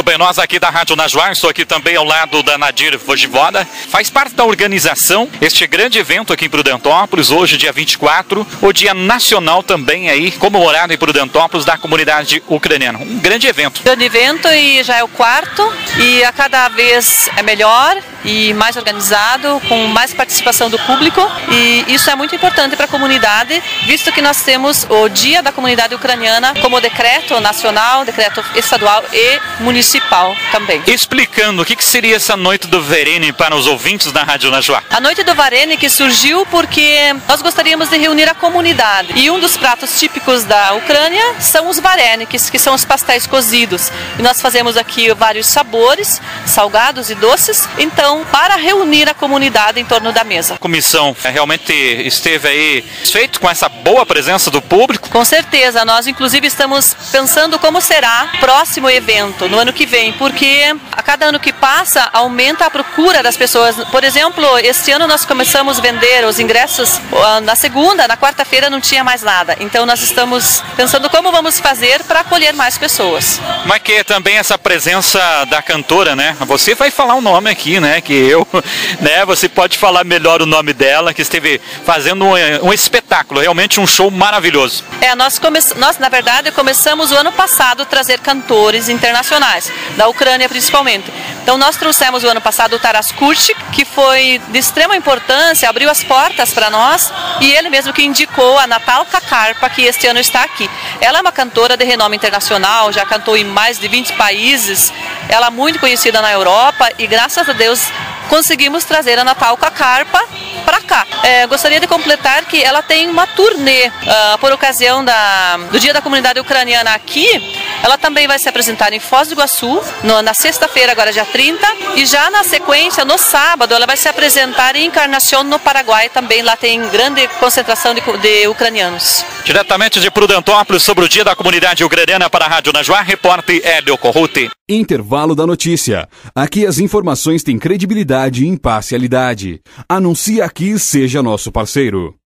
Muito bem, nós aqui da Rádio Najuar, estou aqui também ao lado da Nadir Vojivoda. Faz parte da organização este grande evento aqui em Prudentópolis, hoje, dia 24, o Dia Nacional também aí, comemorado em Prudentópolis, da comunidade ucraniana. Um grande evento. Grande evento e já é o quarto, e a cada vez é melhor e mais organizado, com mais participação do público, e isso é muito importante para a comunidade, visto que nós temos o Dia da Comunidade Ucraniana como decreto nacional, decreto estadual e municipal também. Explicando o que, que seria essa noite do Verene para os ouvintes da Rádio Najuá. A noite do Varene que surgiu porque nós gostaríamos de reunir a comunidade e um dos pratos típicos da Ucrânia são os vareniks, que são os pastéis cozidos. E nós fazemos aqui vários sabores, salgados e doces, então para reunir a comunidade em torno da mesa. A comissão é, realmente esteve aí feito com essa boa presença do público. Com certeza, nós inclusive estamos pensando como será o próximo evento no ano que vem, porque a cada ano que passa aumenta a procura das pessoas. Por exemplo, este ano nós começamos a vender os ingressos na segunda, na quarta-feira não tinha mais nada. Então nós estamos pensando como vamos fazer para acolher mais pessoas. Mas que também essa presença da cantora, né? Você vai falar o um nome aqui, né? Que eu, né? Você pode falar melhor o nome dela, que esteve fazendo um, um espetáculo, realmente um show maravilhoso. É, nós, come... nós na verdade começamos o ano passado a trazer cantores internacionais, da Ucrânia principalmente. Então nós trouxemos o ano passado o Taras Kurchik, que foi de extrema importância, abriu as portas para nós e ele mesmo que indicou a Natal Kakarpa, que este ano está aqui. Ela é uma cantora de renome internacional, já cantou em mais de 20 países, ela é muito conhecida na Europa e graças a Deus conseguimos trazer a Natal Kakarpa para cá. É, gostaria de completar que ela tem uma turnê uh, por ocasião da, do Dia da Comunidade Ucraniana aqui. Ela também vai se apresentar em Foz do Iguaçu no, na sexta-feira, agora dia 30, e já na sequência, no sábado, ela vai se apresentar em Encarnação, no Paraguai. Também lá tem grande concentração de, de ucranianos. Diretamente de Prudentópolis, sobre o Dia da Comunidade Ucraniana para a Rádio Najuá, repórter Hélio Corrute. Intervalo da notícia. Aqui as informações têm credibilidade e imparcialidade. Anuncie aqui seja nosso parceiro.